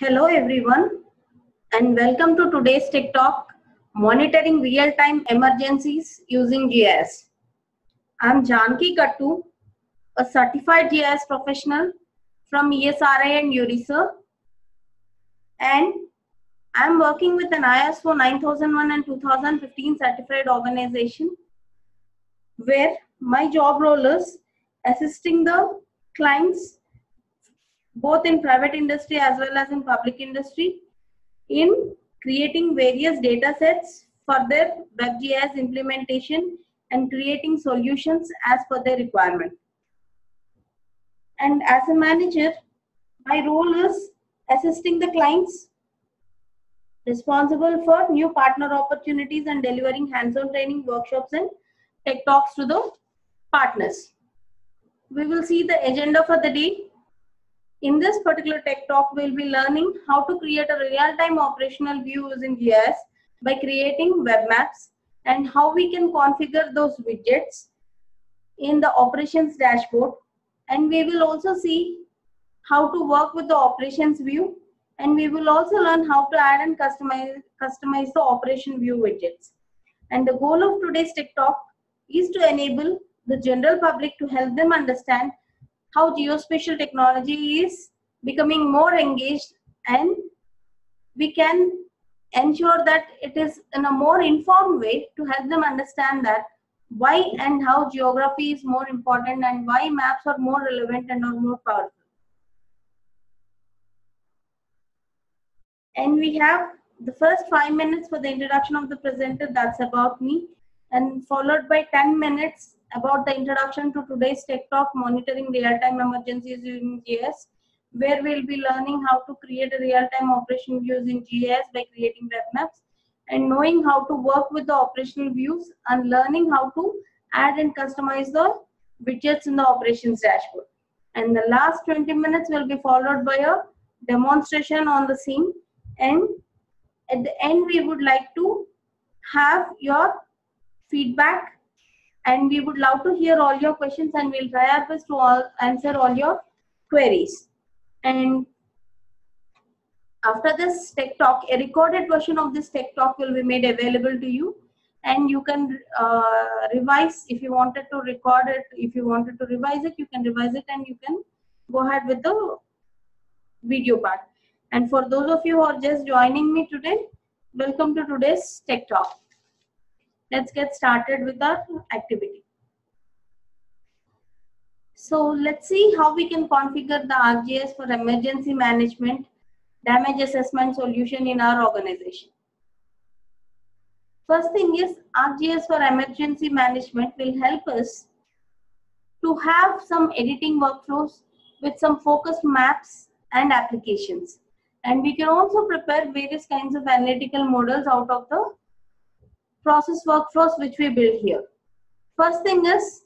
Hello everyone and welcome to today's Tech Talk Monitoring Real-Time Emergencies Using GIS. I'm Janki Kattu, a certified GIS professional from ESRI and URISA and I'm working with an ISO 9001 and 2015 certified organization where my job role is assisting the clients both in private industry as well as in public industry in creating various data sets for their WebGIS implementation and creating solutions as per their requirement. And as a manager, my role is assisting the clients responsible for new partner opportunities and delivering hands-on training workshops and tech talks to the partners. We will see the agenda for the day in this particular tech talk, we'll be learning how to create a real-time operational view using GIS by creating web maps and how we can configure those widgets in the operations dashboard. And we will also see how to work with the operations view and we will also learn how to add and customize, customize the operation view widgets. And the goal of today's tech talk is to enable the general public to help them understand how geospatial technology is becoming more engaged and we can ensure that it is in a more informed way to help them understand that why and how geography is more important and why maps are more relevant and are more powerful. And we have the first five minutes for the introduction of the presenter, that's about me, and followed by 10 minutes about the introduction to today's Tech Talk monitoring real-time emergencies using GIS, where we'll be learning how to create real-time operation using GIS by creating web maps and knowing how to work with the operational views and learning how to add and customize the widgets in the operations dashboard. And the last 20 minutes will be followed by a demonstration on the scene. And at the end, we would like to have your feedback and we would love to hear all your questions and we'll try our best to all answer all your queries. And after this tech talk, a recorded version of this tech talk will be made available to you and you can uh, revise if you wanted to record it, if you wanted to revise it, you can revise it and you can go ahead with the video part. And for those of you who are just joining me today, welcome to today's tech talk let's get started with our activity. So let's see how we can configure the ArcGIS for emergency management damage assessment solution in our organization. First thing is ArcGIS for emergency management will help us to have some editing workflows with some focused maps and applications. And we can also prepare various kinds of analytical models out of the process workflows which we build here. First thing is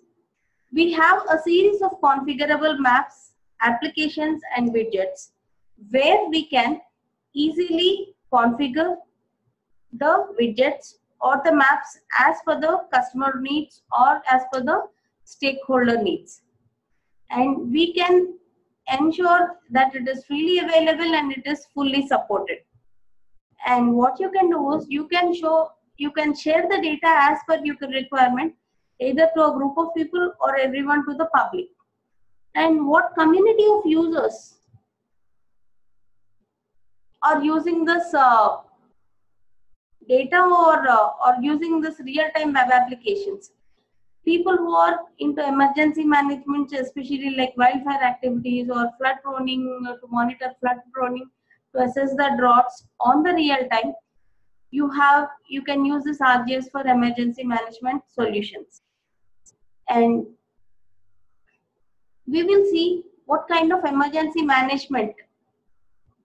we have a series of configurable maps, applications and widgets where we can easily configure the widgets or the maps as per the customer needs or as per the stakeholder needs. And we can ensure that it is freely available and it is fully supported. And what you can do is you can show you can share the data as per your requirement either to a group of people or everyone to the public. And what community of users are using this uh, data or uh, or using this real-time web applications? People who are into emergency management especially like wildfire activities or flood uh, to monitor flood proning to assess the droughts on the real time you have you can use this ArcGIS for emergency management solutions and we will see what kind of emergency management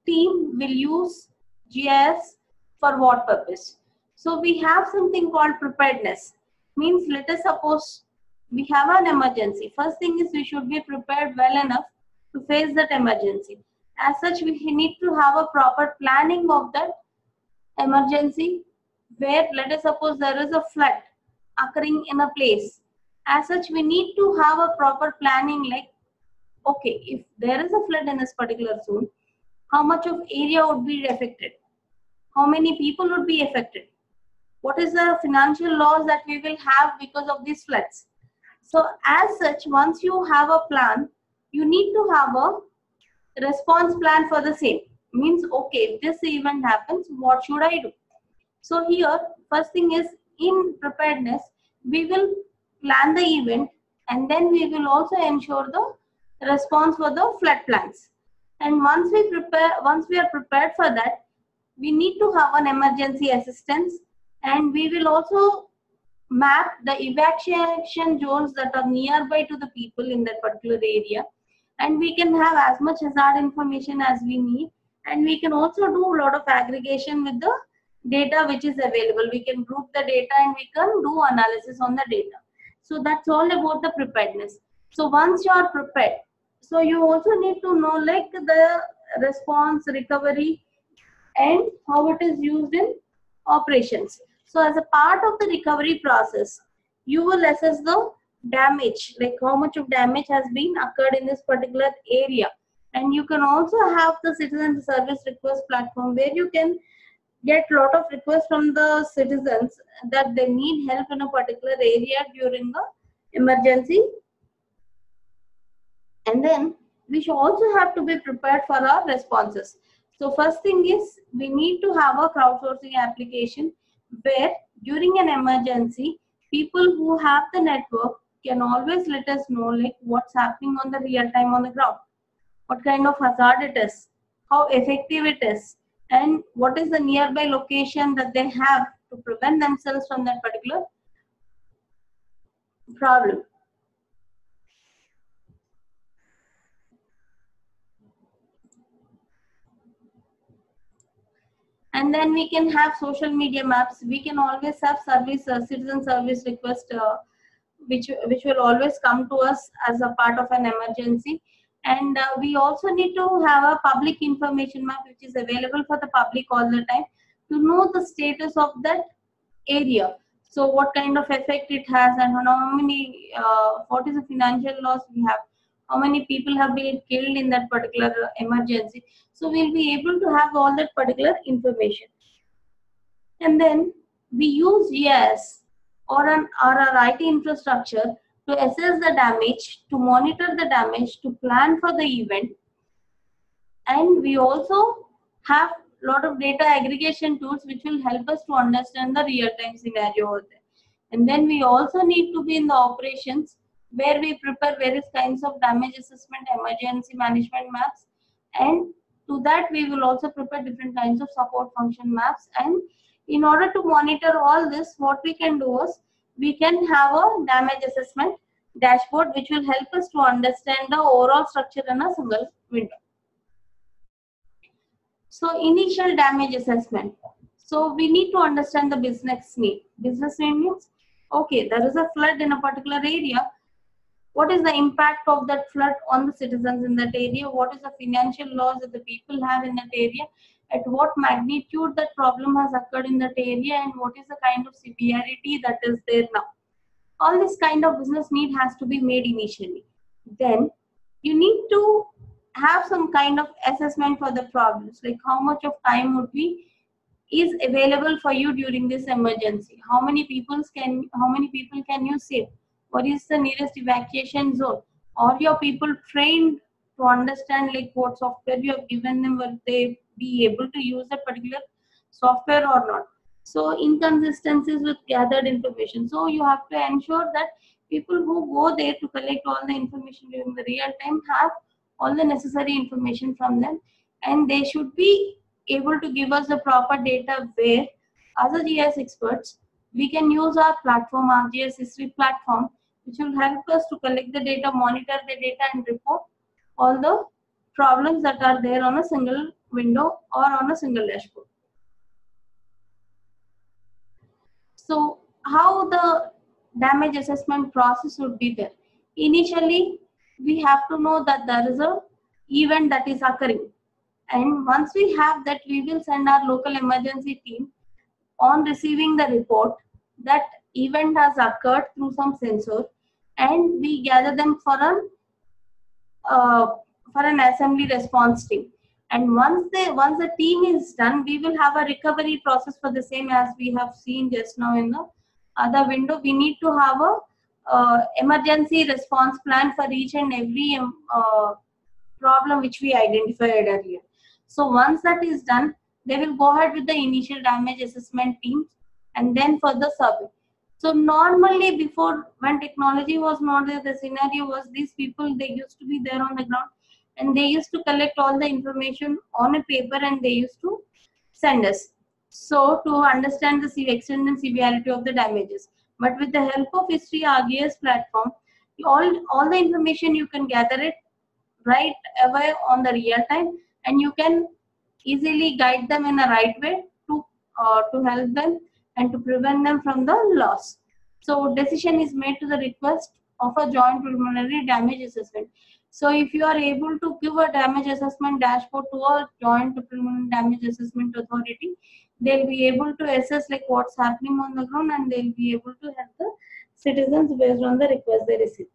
team will use GIS for what purpose. So we have something called preparedness. Means let us suppose we have an emergency. First thing is we should be prepared well enough to face that emergency. As such, we need to have a proper planning of that emergency where let us suppose there is a flood occurring in a place as such we need to have a proper planning like okay if there is a flood in this particular zone how much of area would be affected, how many people would be affected, what is the financial loss that we will have because of these floods. So as such, once you have a plan, you need to have a response plan for the same. Means, okay, if this event happens, what should I do? So here, first thing is in preparedness, we will plan the event and then we will also ensure the response for the flood plans. And once we prepare, once we are prepared for that, we need to have an emergency assistance and we will also map the evacuation zones that are nearby to the people in that particular area and we can have as much hazard information as we need and we can also do a lot of aggregation with the data which is available. We can group the data and we can do analysis on the data. So that's all about the preparedness. So once you are prepared so you also need to know like the response recovery and how it is used in operations. So as a part of the recovery process you will assess the damage like how much of damage has been occurred in this particular area and you can also have the citizen service request platform where you can get a lot of requests from the citizens that they need help in a particular area during the emergency. And then we should also have to be prepared for our responses. So first thing is we need to have a crowdsourcing application where during an emergency people who have the network can always let us know like what's happening on the real time on the ground what kind of hazard it is? How effective it is? And what is the nearby location that they have to prevent themselves from that particular problem? And then we can have social media maps. We can always have service uh, citizen service request uh, which which will always come to us as a part of an emergency and uh, we also need to have a public information map which is available for the public all the time to know the status of that area. So what kind of effect it has and how many uh, what is the financial loss we have? How many people have been killed in that particular emergency? So we'll be able to have all that particular information. And then we use yes or an or our IT infrastructure to assess the damage, to monitor the damage, to plan for the event. And we also have a lot of data aggregation tools which will help us to understand the real-time scenario. And then we also need to be in the operations where we prepare various kinds of damage assessment, emergency management maps. And to that, we will also prepare different kinds of support function maps. And in order to monitor all this, what we can do is we can have a damage assessment dashboard which will help us to understand the overall structure in a single window. So initial damage assessment. So we need to understand the business need. Business need means, okay, there is a flood in a particular area. What is the impact of that flood on the citizens in that area? What is the financial loss that the people have in that area? At what magnitude that problem has occurred in that area and what is the kind of severity that is there now? all this kind of business need has to be made initially. Then you need to have some kind of assessment for the problems like how much of time would be is available for you during this emergency. How many people can how many people can you save? What is the nearest evacuation zone? Are your people trained to understand like what software you have given them will they be able to use a particular software or not? So inconsistencies with gathered information. So you have to ensure that people who go there to collect all the information during the real time have all the necessary information from them and they should be able to give us the proper data where as a GIS experts we can use our platform our GIS history platform which will help us to collect the data monitor the data and report all the problems that are there on a single window or on a single dashboard So how the damage assessment process would be there? Initially, we have to know that there is a event that is occurring. And once we have that, we will send our local emergency team on receiving the report that event has occurred through some sensor and we gather them for an uh, for an assembly response team. And once the once the team is done, we will have a recovery process for the same as we have seen just now in the other window. We need to have a uh, emergency response plan for each and every um, uh, problem which we identified earlier. So once that is done, they will go ahead with the initial damage assessment teams and then further survey. So normally before when technology was not there, the scenario was these people, they used to be there on the ground and they used to collect all the information on a paper and they used to send us. So to understand the extent and severity of the damages. But with the help of ESRI ArcGIS platform, all, all the information you can gather it right away on the real time and you can easily guide them in a right way to, uh, to help them and to prevent them from the loss. So decision is made to the request of a joint preliminary damage assessment. So if you are able to give a damage assessment dashboard to a joint preliminary damage assessment authority, they'll be able to assess like what's happening on the ground and they'll be able to help the citizens based on the request they receive.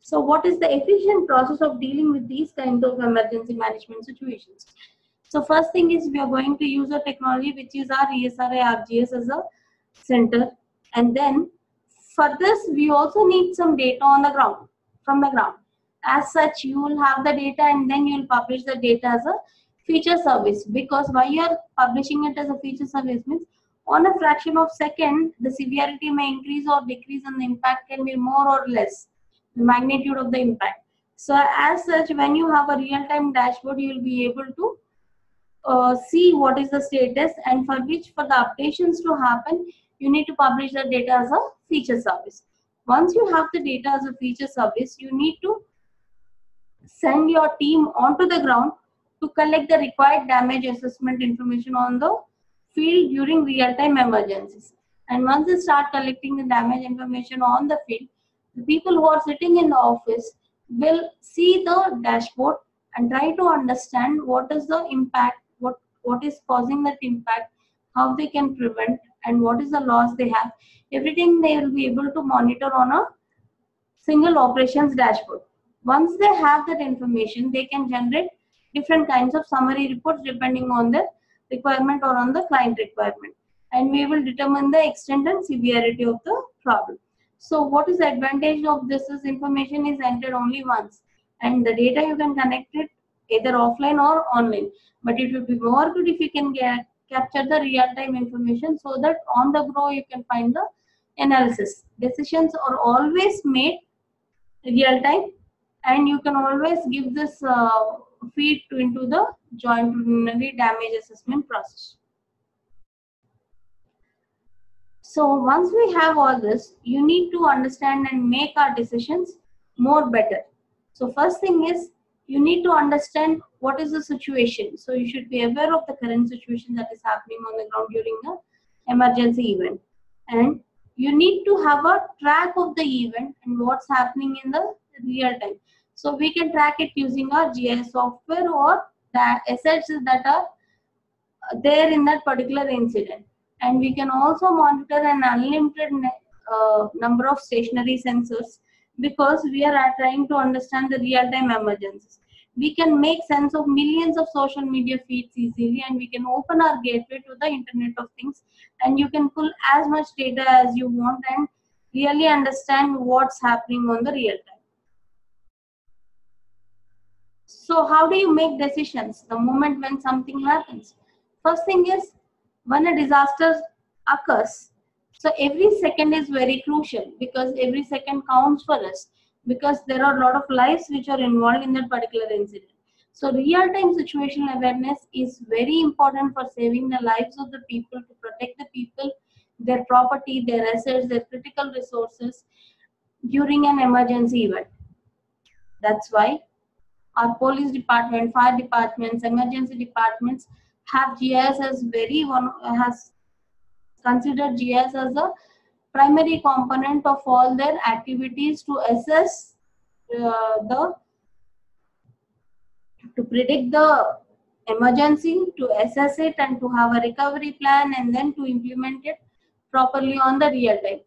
So what is the efficient process of dealing with these kinds of emergency management situations? So first thing is we are going to use a technology which is our ESRI ArcGIS as a center. And then for this, we also need some data on the ground, from the ground. As such, you will have the data and then you will publish the data as a feature service because why you are publishing it as a feature service means on a fraction of second, the severity may increase or decrease and the impact can be more or less, the magnitude of the impact. So as such, when you have a real-time dashboard, you will be able to uh, see what is the status and for which for the updations to happen you need to publish the data as a feature service. Once you have the data as a feature service you need to send your team onto the ground to collect the required damage assessment information on the field during real-time emergencies. And once they start collecting the damage information on the field the people who are sitting in the office will see the dashboard and try to understand what is the impact what is causing that impact, how they can prevent, and what is the loss they have. Everything they will be able to monitor on a single operations dashboard. Once they have that information, they can generate different kinds of summary reports depending on the requirement or on the client requirement. And we will determine the extent and severity of the problem. So what is the advantage of this is information is entered only once and the data you can connect it either offline or online. But it would be more good if you can get capture the real-time information so that on the go you can find the analysis. Decisions are always made real-time and you can always give this uh, feed to, into the joint preliminary damage assessment process. So once we have all this, you need to understand and make our decisions more better. So first thing is you need to understand what is the situation. So you should be aware of the current situation that is happening on the ground during the emergency event. And you need to have a track of the event and what's happening in the real time. So we can track it using our GIS software or the assets that are there in that particular incident. And we can also monitor an unlimited uh, number of stationary sensors because we are uh, trying to understand the real-time emergencies. We can make sense of millions of social media feeds easily and we can open our gateway to the Internet of Things and you can pull as much data as you want and really understand what's happening on the real time. So how do you make decisions the moment when something happens? First thing is when a disaster occurs, so every second is very crucial because every second counts for us because there are a lot of lives which are involved in that particular incident. So real-time situational awareness is very important for saving the lives of the people, to protect the people, their property, their assets, their critical resources during an emergency event. That's why our police department, fire departments, emergency departments have GIS as very one has consider GIS as a primary component of all their activities to assess uh, the to predict the emergency, to assess it and to have a recovery plan and then to implement it properly on the real time.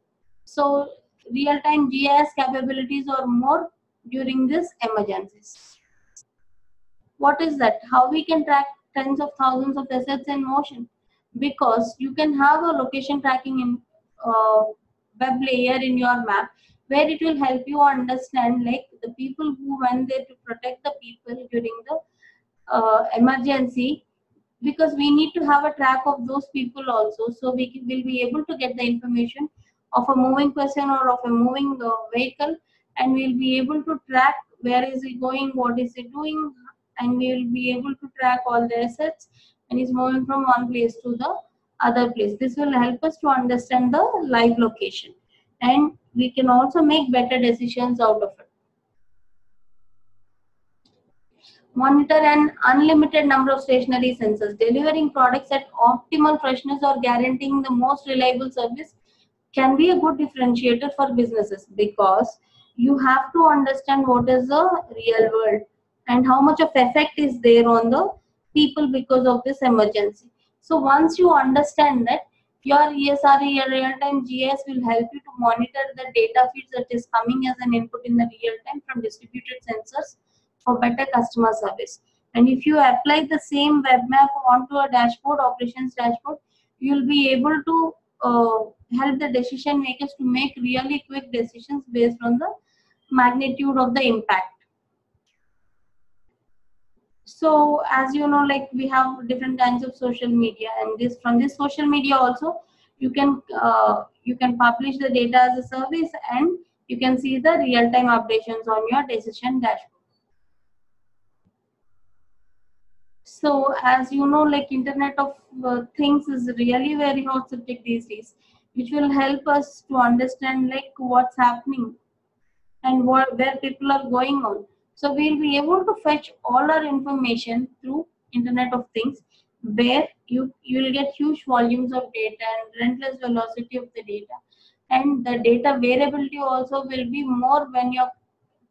So real time GIS capabilities are more during this emergencies. what is that how we can track tens of thousands of assets in motion because you can have a location tracking in uh, web layer in your map where it will help you understand like the people who went there to protect the people during the uh, emergency because we need to have a track of those people also. So we will be able to get the information of a moving person or of a moving uh, vehicle and we'll be able to track where is he going what is he doing and we will be able to track all the assets and he's moving from one place to the other place. This will help us to understand the live location. And we can also make better decisions out of it. Monitor an unlimited number of stationary sensors. Delivering products at optimal freshness or guaranteeing the most reliable service can be a good differentiator for businesses because you have to understand what is the real world and how much of effect is there on the people because of this emergency. So once you understand that, your ESRI, real-time GIS will help you to monitor the data feeds that is coming as an input in the real time from distributed sensors for better customer service. And if you apply the same web map onto a dashboard, operations dashboard, you'll be able to uh, help the decision makers to make really quick decisions based on the magnitude of the impact so as you know like we have different kinds of social media and this from this social media also you can uh, you can publish the data as a service and you can see the real-time updations on your decision dashboard. So as you know like internet of uh, things is really very hot subject these days which will help us to understand like what's happening and what where people are going on so we'll be able to fetch all our information through internet of things where you you will get huge volumes of data and relentless velocity of the data. And the data variability also will be more when you're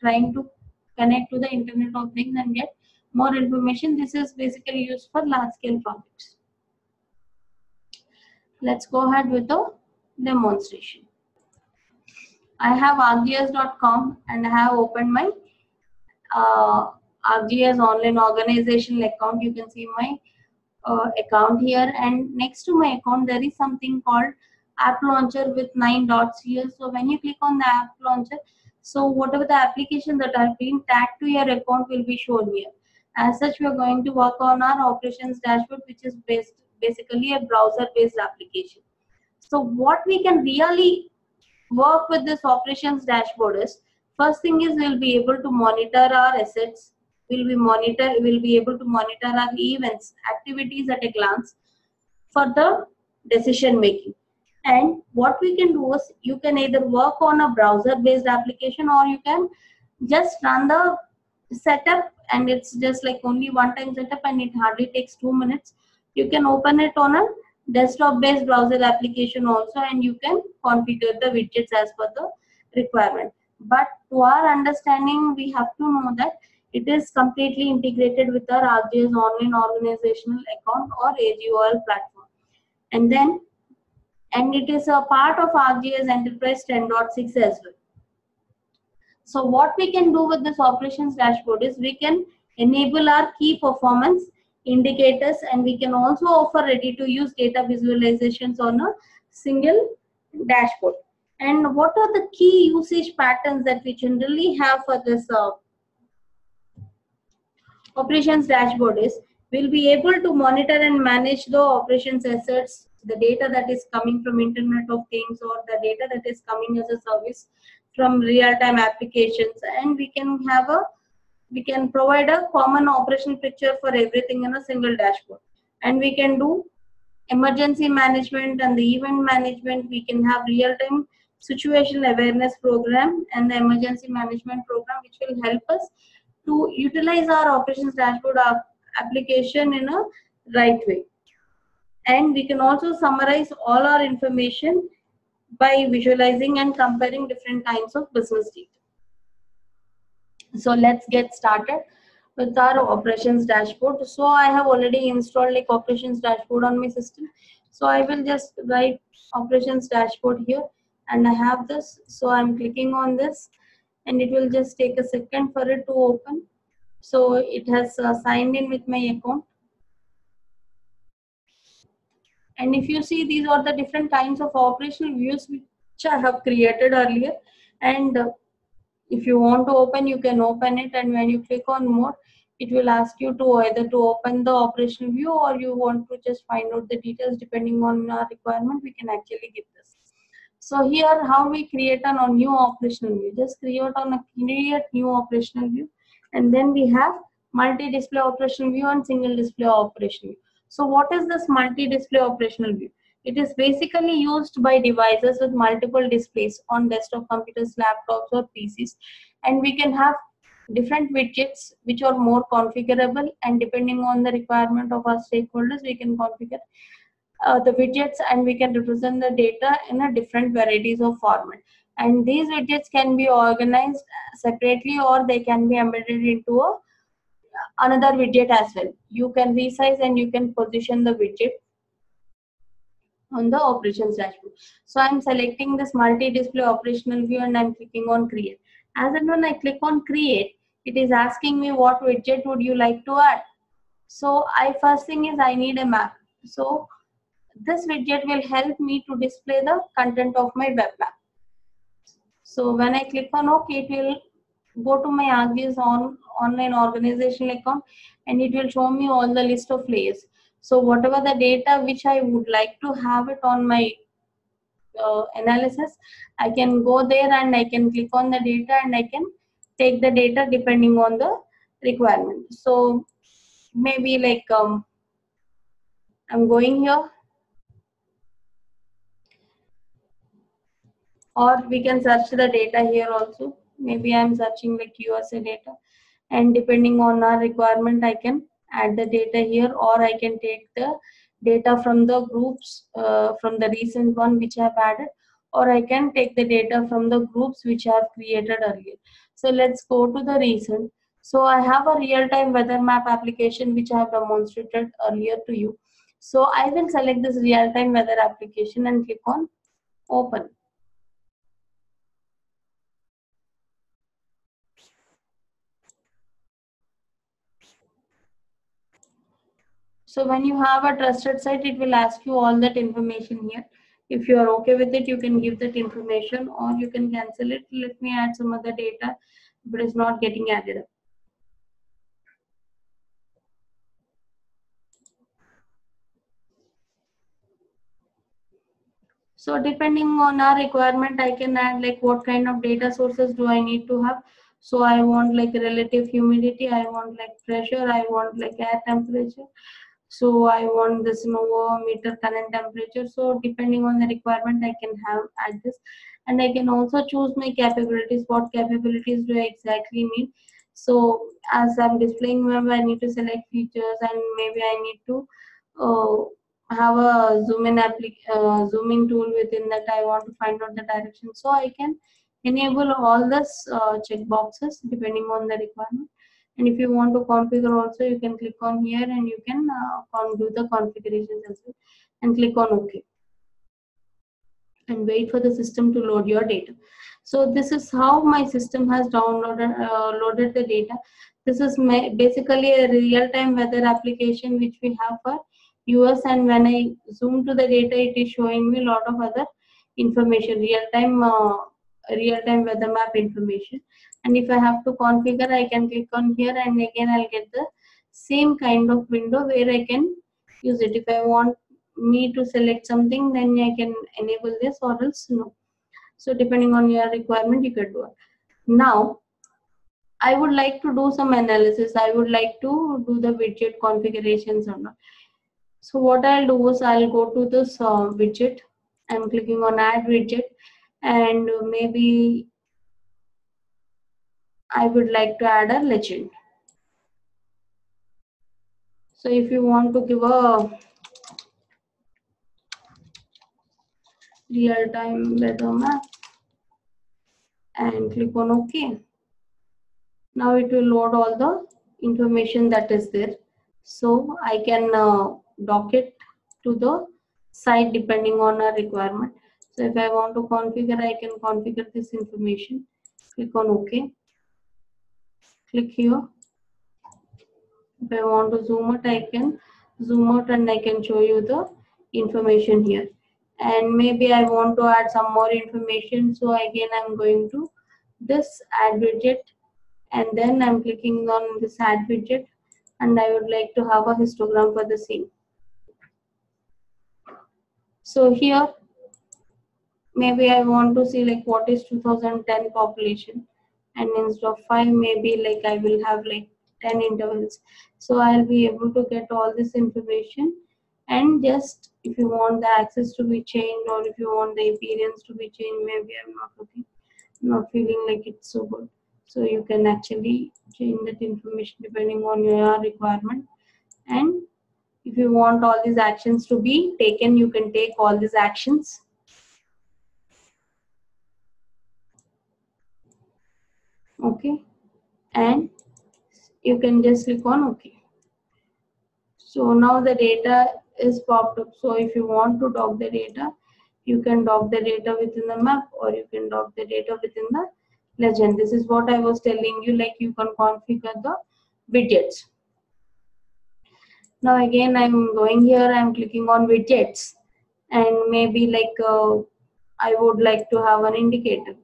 trying to connect to the internet of things and get more information. This is basically used for large scale projects. Let's go ahead with the demonstration. I have arcgis.com and I have opened my uh, ArcGIS online organizational account. You can see my uh, account here and next to my account there is something called app launcher with nine dots here. So when you click on the app launcher, so whatever the application that are being tagged to your account will be shown here. As such, we are going to work on our operations dashboard, which is based basically a browser-based application. So what we can really work with this operations dashboard is first thing is we'll be able to monitor our assets. We'll be monitor we'll be able to monitor our events activities at a glance for the decision making. And what we can do is you can either work on a browser based application or you can just run the setup and it's just like only one time setup and it hardly takes two minutes. You can open it on a desktop based browser application also and you can configure the widgets as per the requirement but to our understanding we have to know that it is completely integrated with our ArcGIS online organizational account or AGOL platform and then and it is a part of ArcGIS Enterprise 10.6 as well. So what we can do with this operations dashboard is we can enable our key performance indicators and we can also offer ready to use data visualizations on a single dashboard and what are the key usage patterns that we generally have for this uh, operations dashboard is we'll be able to monitor and manage the operations assets the data that is coming from internet of things or the data that is coming as a service from real-time applications. And we can have a we can provide a common operation picture for everything in a single dashboard. And we can do emergency management and the event management. We can have real-time situational awareness program and the emergency management program which will help us to utilize our operations dashboard application in a right way. And we can also summarize all our information by visualizing and comparing different kinds of business data. So let's get started with our operations dashboard. So i have already installed like operations dashboard on my system. So i will just write operations dashboard here and i have this so i'm clicking on this and it will just take a second for it to open So it has uh, signed in with my account. And if you see, these are the different kinds of operational views which I have created earlier. And uh, if you want to open, you can open it. And when you click on more, it will ask you to either to open the operational view or you want to just find out the details depending on our requirement, we can actually give. So here, how we create a new operational view, just create on create new operational view. And then we have multi-display operational view and single display operational view. So what is this multi-display operational view? It is basically used by devices with multiple displays on desktop computers, laptops or PCs. And we can have different widgets which are more configurable and depending on the requirement of our stakeholders, we can configure uh, the widgets and we can represent the data in a different varieties of format. And these widgets can be organized separately or they can be embedded into a another widget as well. You can resize and you can position the widget on the operations dashboard. So I'm selecting this multi-display operational view and I'm clicking on create. As and when I click on create, it is asking me what widget would you like to add. So I first thing is I need a map. So this widget will help me to display the content of my web map. So when I click on OK, it will go to my ArcGIS on online organizational account and it will show me all the list of layers. So whatever the data which I would like to have it on my uh, analysis, I can go there and I can click on the data and I can take the data depending on the requirement. So maybe like um, I'm going here or we can search the data here also. Maybe i'm searching like usa data. And depending on our requirement i can add the data here or i can take the data from the groups uh, from the recent one which i have added or i can take the data from the groups which i have created earlier. So let's go to the recent. So i have a real-time weather map application which i have demonstrated earlier to you. So i will select this real-time weather application and click on open So when you have a trusted site, it will ask you all that information here. If you are okay with it, you can give that information or you can cancel it. Let me add some other data, but it's not getting added up. So depending on our requirement, I can add like what kind of data sources do I need to have. So I want like relative humidity, I want like pressure, I want like air temperature so i want this meter current temperature. So depending on the requirement i can have add this. And i can also choose my capabilities what capabilities do i exactly need so as i'm displaying web i need to select features and maybe i need to uh, have a zoom in uh, zooming tool within that i want to find out the direction. So i can enable all this uh, check boxes depending on the requirement and if you want to configure also you can click on here and you can uh, do the configurations as well and click on ok and wait for the system to load your data. So this is how my system has downloaded uh, loaded the data. This is basically a real-time weather application which we have for us and when i zoom to the data it is showing me a lot of other information real-time uh, real-time weather map information and if I have to configure I can click on here and again I'll get the same kind of window where I can use it. If I want me to select something then I can enable this or else no. So depending on your requirement you can do it. Now I would like to do some analysis. I would like to do the widget configurations or not. So what I'll do is I'll go to this uh, widget. I'm clicking on add widget and maybe I would like to add a legend. So if you want to give a real-time weather map and click on OK. Now it will load all the information that is there. So I can uh, dock it to the site depending on our requirement. So if I want to configure, I can configure this information. Click on OK click here If I want to zoom out, I can zoom out and I can show you the information here. And maybe I want to add some more information. So again, I'm going to this add widget and then I'm clicking on this add widget and I would like to have a histogram for the same. So here, maybe I want to see like what is 2010 population and instead of 5 maybe like I will have like 10 intervals. So I'll be able to get all this information. And just if you want the access to be changed or if you want the appearance to be changed maybe I'm not looking not feeling like it's so good. So you can actually change that information depending on your requirement. And if you want all these actions to be taken you can take all these actions okay. And you can just click on ok so now the data is popped up. So if you want to dock the data you can dock the data within the map or you can dock the data within the legend. This is what i was telling you like you can configure the widgets. Now again i'm going here. I'm clicking on widgets. And maybe like uh, i would like to have an indicator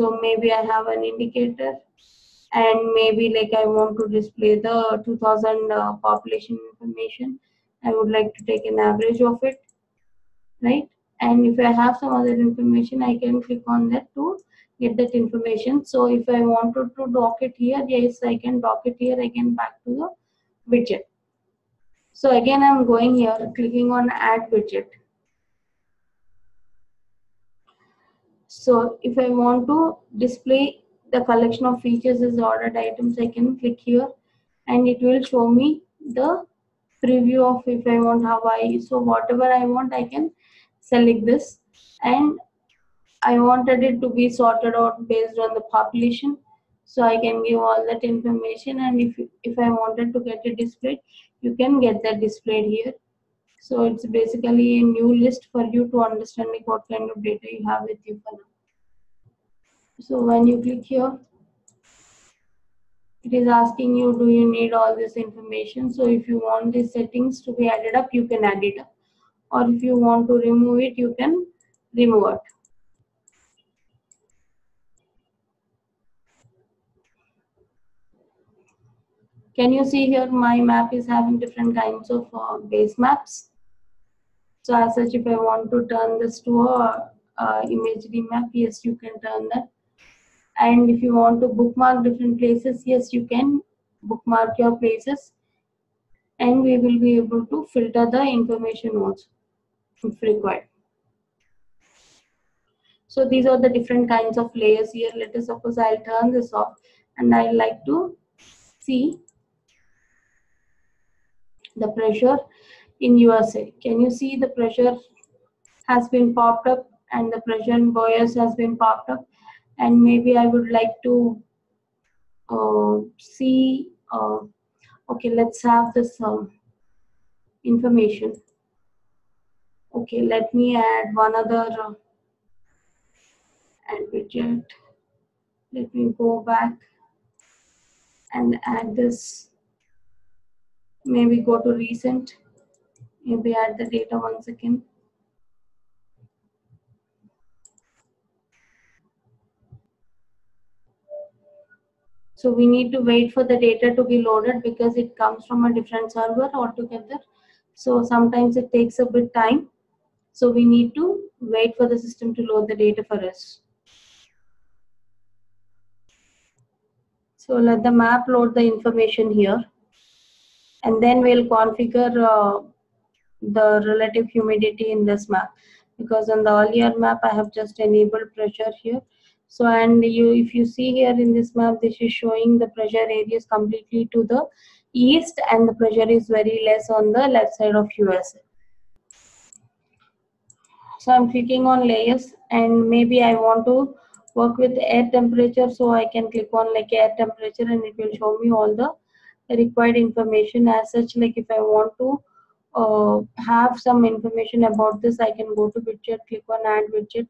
so maybe i have an indicator and maybe like i want to display the 2000 uh, population information. I would like to take an average of it right? And if i have some other information i can click on that to get that information. So if i wanted to dock it here yes i can dock it here. Again back to the widget. So again i'm going here clicking on add widget So if I want to display the collection of features as ordered items, I can click here and it will show me the preview of if I want Hawaii. So whatever I want, I can select this and I wanted it to be sorted out based on the population. So I can give all that information and if, if I wanted to get it displayed, you can get that displayed here. So it's basically a new list for you to understand like what kind of data you have with you for now. So when you click here, it is asking you, do you need all this information? So if you want these settings to be added up, you can add it up. Or if you want to remove it, you can remove it. Can you see here my map is having different kinds of uh, base maps. So as such, if I want to turn this to a imagery map, yes, you can turn that. And if you want to bookmark different places, yes, you can bookmark your places. And we will be able to filter the information also if required. So these are the different kinds of layers here. Let us suppose I'll turn this off and I like to see the pressure in USA. Can you see the pressure has been popped up and the pressure buoys has been popped up and maybe I would like to uh, see, uh, okay, let's have this um, information. Okay, let me add one other uh, add widget. Let me go back and add this. Maybe go to recent maybe add the data once again. So we need to wait for the data to be loaded because it comes from a different server altogether. So sometimes it takes a bit time. So we need to wait for the system to load the data for us. So let the map load the information here. And then we'll configure uh, the relative humidity in this map because on the earlier map I have just enabled pressure here. So and you if you see here in this map this is showing the pressure areas completely to the east and the pressure is very less on the left side of USA. So I'm clicking on layers and maybe I want to work with air temperature so I can click on like air temperature and it will show me all the required information as such like if I want to uh, have some information about this, I can go to widget, click on add widget.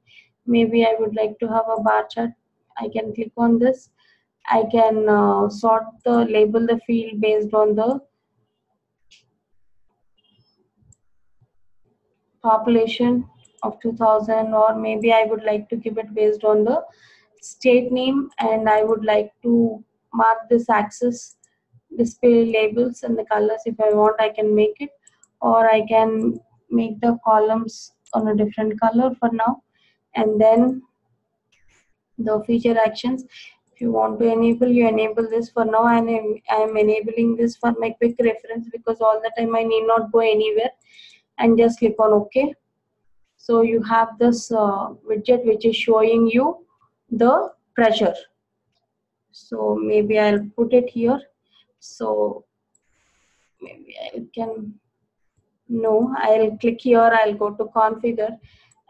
Maybe I would like to have a bar chart. I can click on this I can uh, sort the label the field based on the population of 2000 or maybe I would like to give it based on the state name and I would like to mark this axis display labels and the colors if I want I can make it or I can make the columns on a different color for now. And then the feature actions if you want to enable you enable this for now. And I am enabling this for my quick reference because all the time I need not go anywhere and just click on OK. So you have this uh, widget which is showing you the pressure. So maybe I'll put it here. So maybe I can no I'll click here I'll go to configure.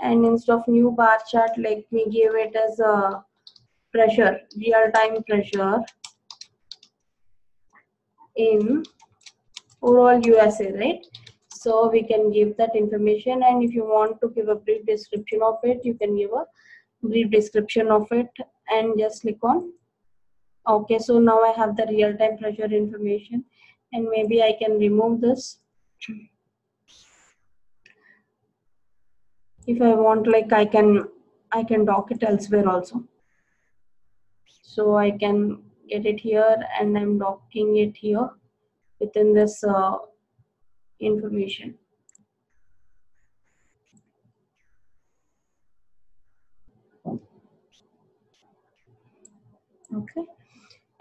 And instead of new bar chart let me give it as a pressure real-time pressure in overall USA right? So we can give that information. And if you want to give a brief description of it you can give a brief description of it and just click on okay so now I have the real-time pressure information and maybe I can remove this if I want like I can I can dock it elsewhere also. So I can get it here and I'm docking it here within this uh, information. Okay.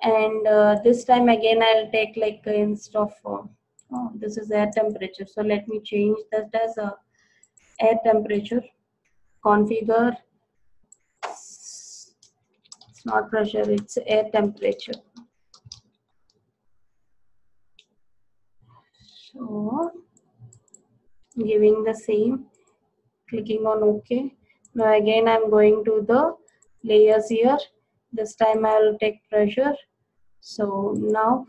And uh, this time again I'll take like instead of uh, oh this is air temperature. So let me change that as a air temperature configure it's not pressure it's air temperature. So giving the same clicking on ok now again i'm going to the layers here. This time i'll take pressure. So now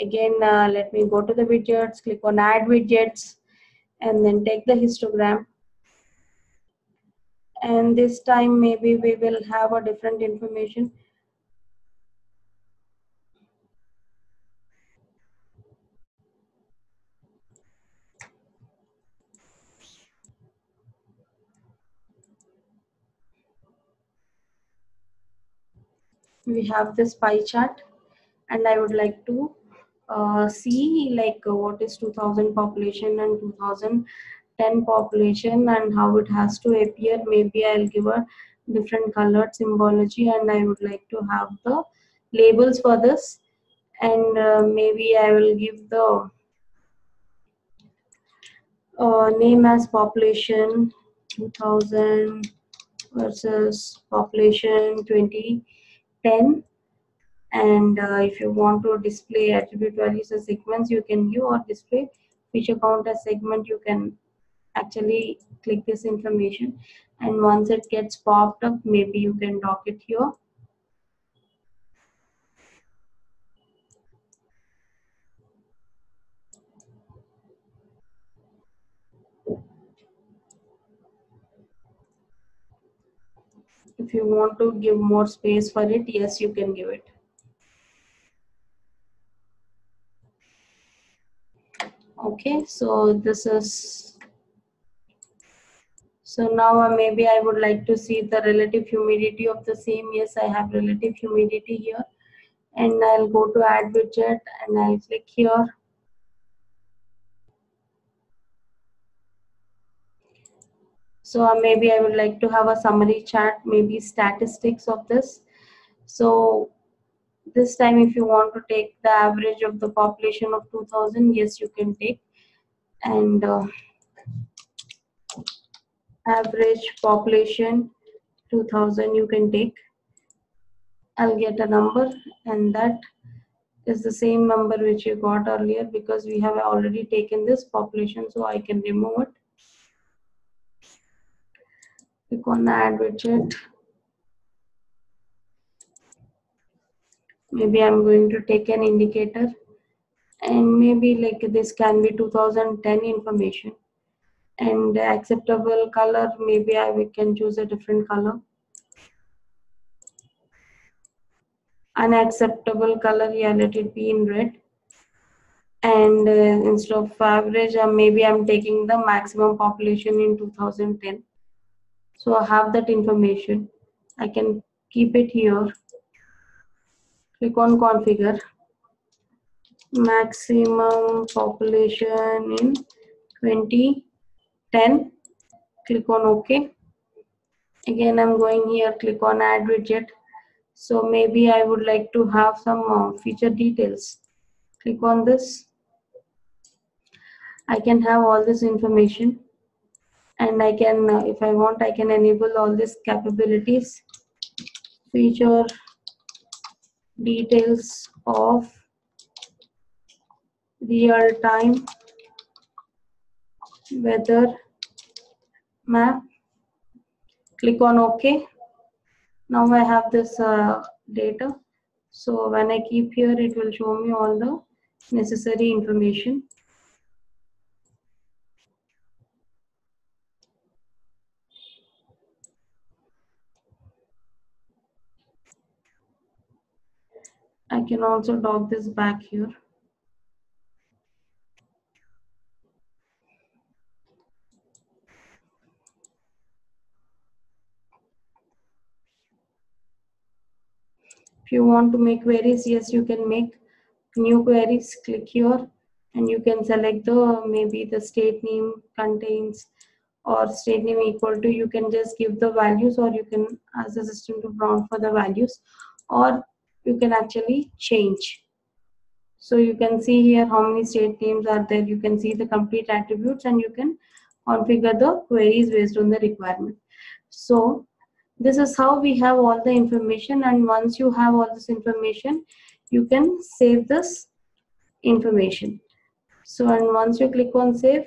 again uh, let me go to the widgets click on add widgets and then take the histogram and this time maybe we will have a different information. We have this pie chart and I would like to uh, see like uh, what is 2000 population and 2010 population and how it has to appear maybe I'll give a different colored symbology and I would like to have the labels for this. And uh, maybe I will give the uh, name as population 2000 versus population 2010 and uh, if you want to display attribute values as segments you can view or display feature count as segment you can actually click this information. And once it gets popped up maybe you can dock it here. If you want to give more space for it yes you can give it. Okay so this is so now uh, maybe I would like to see the relative humidity of the same. Yes I have relative humidity here. And I'll go to add widget and I'll click here. So uh, maybe I would like to have a summary chart maybe statistics of this. So this time if you want to take the average of the population of 2000 yes you can take. And uh, average population 2000 you can take. I'll get a number and that is the same number which you got earlier because we have already taken this population so I can remove it. Click on the add widget. Maybe I'm going to take an indicator and maybe like this can be 2010 information and acceptable color maybe I we can choose a different color. Unacceptable color yeah let it be in red. And uh, instead of average uh, maybe i'm taking the maximum population in 2010 so i have that information. I can keep it here. Click on configure. Maximum population in 2010 click on ok. Again i'm going here. Click on add widget. So maybe i would like to have some uh, feature details. Click on this. I can have all this information. And i can uh, if i want i can enable all these capabilities. Feature details of real time weather map click on ok. Now i have this uh, data. So when i keep here it will show me all the necessary information. I can also dock this back here. If you want to make queries, yes, you can make new queries. Click here and you can select the maybe the state name contains or state name equal to you can just give the values or you can ask the system to prompt for the values or you can actually change so you can see here how many state names are there you can see the complete attributes and you can configure the queries based on the requirement so this is how we have all the information and once you have all this information you can save this information. So and once you click on save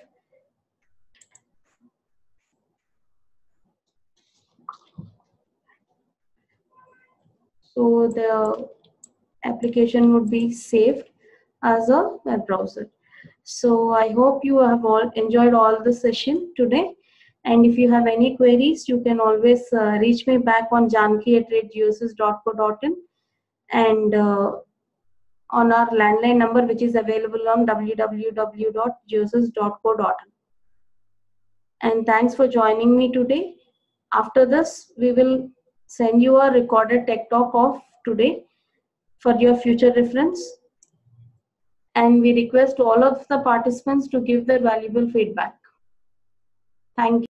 so the application would be saved as a web browser. So i hope you have all enjoyed all the session today and if you have any queries, you can always uh, reach me back on janki at geosys.co.in and uh, on our landline number, which is available on www.geosys.co.in. And thanks for joining me today. After this, we will send you a recorded tech talk of today for your future reference. And we request all of the participants to give their valuable feedback. Thank you.